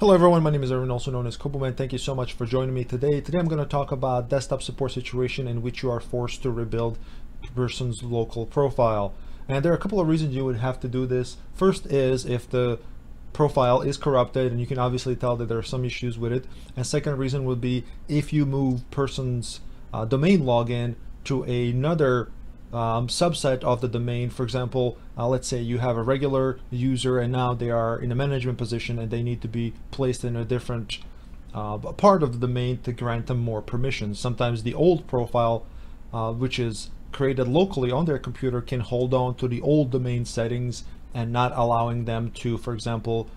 Hello everyone, my name is Erwin, also known as Cobuman. Thank you so much for joining me today. Today I'm going to talk about desktop support situation in which you are forced to rebuild person's local profile. And there are a couple of reasons you would have to do this. First is if the profile is corrupted and you can obviously tell that there are some issues with it. And second reason would be if you move person's uh, domain login to another um, subset of the domain. For example, uh, let's say you have a regular user and now they are in a management position and they need to be placed in a different uh, part of the domain to grant them more permissions. Sometimes the old profile, uh, which is created locally on their computer, can hold on to the old domain settings and not allowing them to, for example,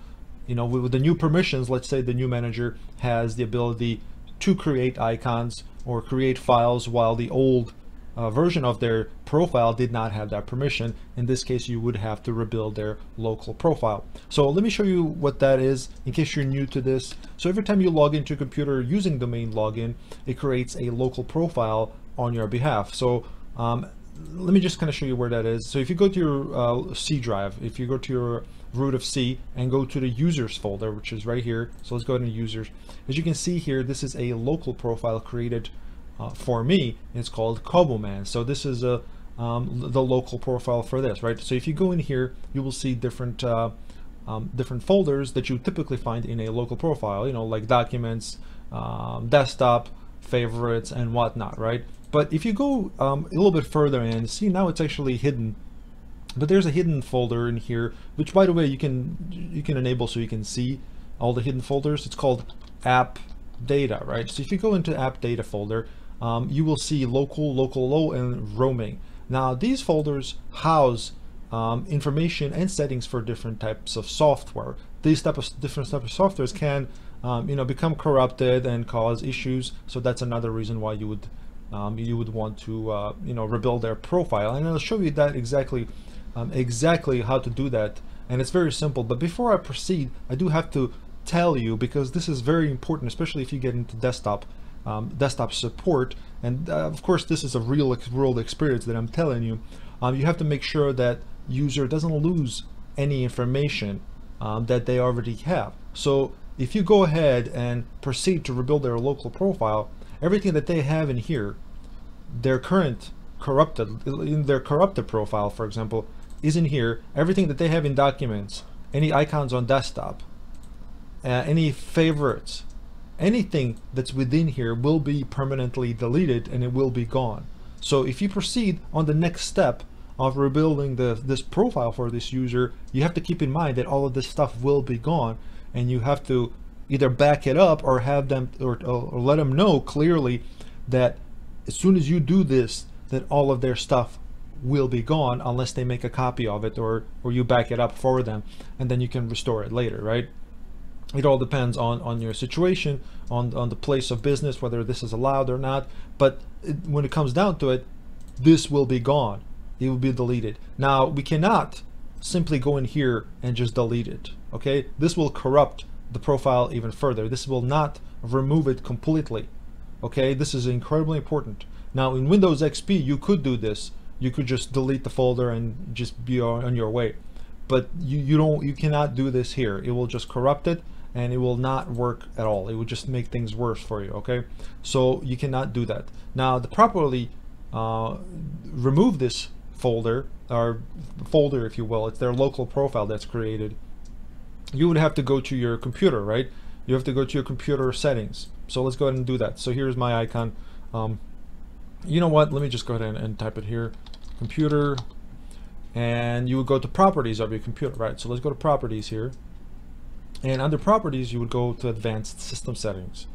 you know, with the new permissions, let's say the new manager has the ability to create icons or create files while the old uh, version of their profile did not have that permission. In this case, you would have to rebuild their local profile. So let me show you what that is in case you're new to this. So every time you log into a computer using domain login, it creates a local profile on your behalf. So um, let me just kind of show you where that is. So if you go to your uh, C drive, if you go to your root of C and go to the users folder, which is right here. So let's go to users. As you can see here, this is a local profile created uh, for me, it's called Cobuman. So this is a um, the local profile for this, right? So if you go in here, you will see different uh, um, different folders that you typically find in a local profile, you know, like documents, um, desktop, favorites, and whatnot, right? But if you go um, a little bit further and see now it's actually hidden, but there's a hidden folder in here, which by the way, you can you can enable so you can see all the hidden folders. It's called app data, right? So if you go into app data folder, um, you will see local, local low, and roaming. Now these folders house um, information and settings for different types of software. These type of different types of softwares can um, you know become corrupted and cause issues. So that's another reason why you would um, you would want to uh, you know rebuild their profile. And I'll show you that exactly um, exactly how to do that. And it's very simple. But before I proceed, I do have to tell you because this is very important, especially if you get into desktop um, desktop support. And uh, of course, this is a real world experience that I'm telling you. Um, you have to make sure that user doesn't lose any information um, that they already have. So if you go ahead and proceed to rebuild their local profile, everything that they have in here, their current corrupted, in their corrupted profile, for example, is in here. Everything that they have in documents, any icons on desktop, uh, any favorites, anything that's within here will be permanently deleted and it will be gone. So if you proceed on the next step of rebuilding the this profile for this user, you have to keep in mind that all of this stuff will be gone and you have to either back it up or have them or, or let them know clearly that as soon as you do this, that all of their stuff will be gone unless they make a copy of it or or you back it up for them and then you can restore it later, right? It all depends on on your situation on on the place of business whether this is allowed or not. But it, when it comes down to it this will be gone. It will be deleted. Now we cannot simply go in here and just delete it okay? This will corrupt the profile even further. This will not remove it completely okay? This is incredibly important. Now in windows xp you could do this. You could just delete the folder and just be on your way. But you, you don't you cannot do this here. It will just corrupt it and it will not work at all. It will just make things worse for you, okay? So you cannot do that. Now, to properly uh, remove this folder, or folder if you will, it's their local profile that's created, you would have to go to your computer, right? You have to go to your computer settings. So let's go ahead and do that. So here's my icon. Um, you know what? Let me just go ahead and, and type it here. Computer, and you would go to properties of your computer, right? So let's go to properties here. And under properties, you would go to advanced system settings.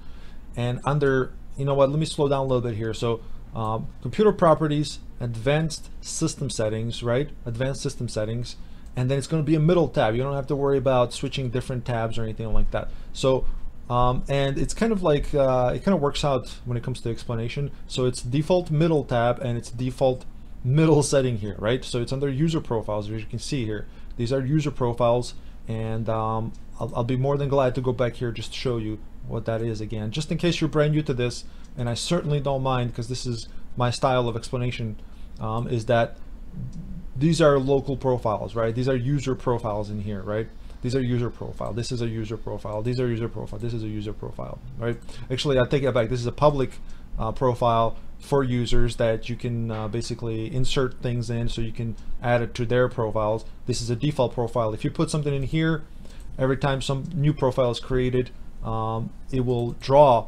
And under, you know what, let me slow down a little bit here. So um, computer properties, advanced system settings, right? Advanced system settings. And then it's going to be a middle tab. You don't have to worry about switching different tabs or anything like that. So, um, and it's kind of like, uh, it kind of works out when it comes to explanation. So it's default middle tab and it's default middle setting here, right? So it's under user profiles, as you can see here. These are user profiles and um, I'll, I'll, be more than glad to go back here just to show you what that is again just in case you're brand new to this. And I certainly don't mind because this is my style of explanation um, is that these are local profiles right? These are user profiles in here right? These are user profile. This is a user profile. These are user profile. This is a user profile right? Actually i take it back. This is a public uh, profile for users that you can uh, basically insert things in so you can add it to their profiles. This is a default profile. If you put something in here every time some new profile is created um, it will draw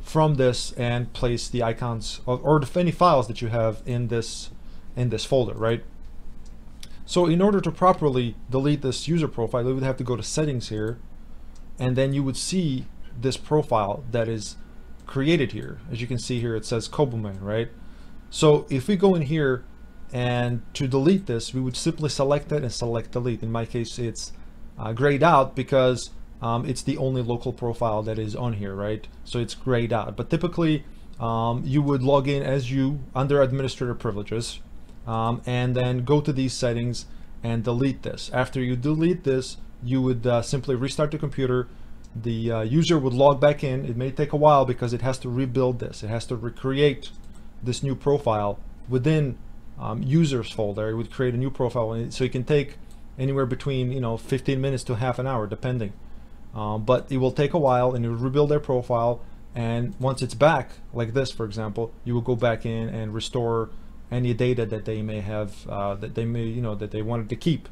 from this and place the icons or, or any files that you have in this in this folder right? So in order to properly delete this user profile you would have to go to settings here and then you would see this profile that is created here as you can see here it says Cobuman right so if we go in here and to delete this we would simply select it and select delete in my case it's uh, grayed out because um, it's the only local profile that is on here, right? So it's grayed out. But typically, um, you would log in as you under administrator privileges um, and then go to these settings and delete this. After you delete this, you would uh, simply restart the computer. The uh, user would log back in. It may take a while because it has to rebuild this. It has to recreate this new profile within um, users folder. It would create a new profile. So it can take anywhere between, you know, 15 minutes to half an hour, depending. Um, but it will take a while and it will rebuild their profile. And once it's back, like this, for example, you will go back in and restore any data that they may have, uh, that they may, you know, that they wanted to keep.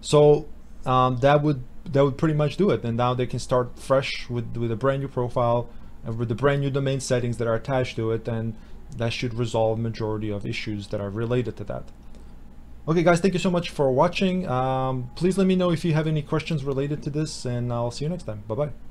So um, that would that would pretty much do it. And now they can start fresh with with a brand new profile and with the brand new domain settings that are attached to it, and that should resolve majority of issues that are related to that. Okay guys, thank you so much for watching. Um, please let me know if you have any questions related to this and I'll see you next time. Bye-bye.